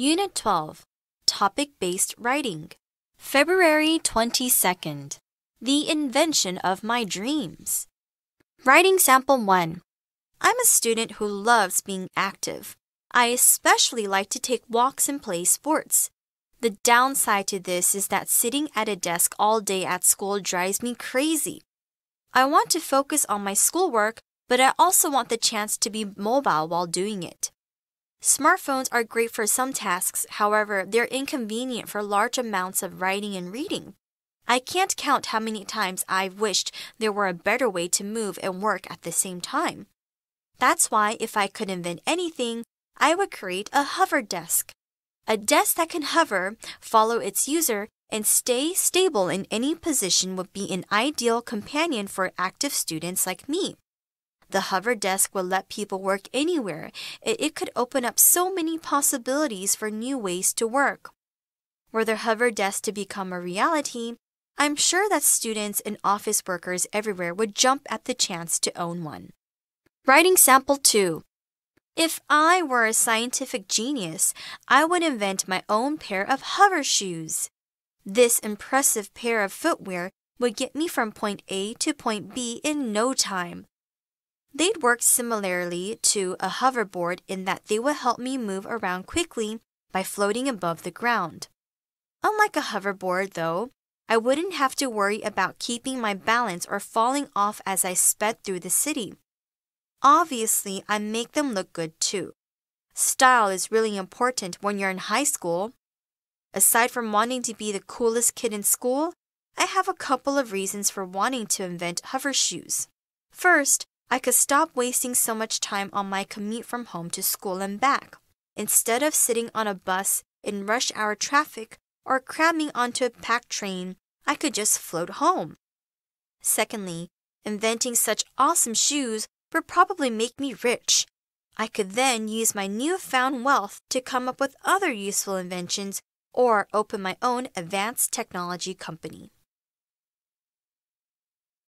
Unit 12 Topic Based Writing. February 22nd. The invention of my dreams. Writing Sample 1. I'm a student who loves being active. I especially like to take walks and play sports. The downside to this is that sitting at a desk all day at school drives me crazy. I want to focus on my schoolwork, but I also want the chance to be mobile while doing it. Smartphones are great for some tasks, however, they're inconvenient for large amounts of writing and reading. I can't count how many times I've wished there were a better way to move and work at the same time. That's why, if I could invent anything, I would create a hover desk. A desk that can hover, follow its user, and stay stable in any position would be an ideal companion for active students like me. The hover desk will let people work anywhere. It, could open up so many possibilities for new ways to work. Were the hover desk to become a reality, I'm sure that students and office workers everywhere would jump at the chance to own one. Writing Sample 2 if I were a scientific genius, I would invent my own pair of hover shoes. This impressive pair of footwear would get me from point A to point B in no time. They'd work similarly to a hoverboard in that they would help me move around quickly by floating above the ground. Unlike a hoverboard, though, I wouldn't have to worry about keeping my balance or falling off as I sped through the city. Obviously, I make them look good too. Style is really important when you're in high school. Aside from wanting to be the coolest kid in school, I have a couple of reasons for wanting to invent hover shoes. First, I could stop wasting so much time on my commute from home to school and back. Instead of sitting on a bus in rush hour traffic or cramming onto a packed train, I could just float home. Secondly, inventing such awesome shoes would probably make me rich. I could then use my newfound wealth to come up with other useful inventions or open my own advanced technology company.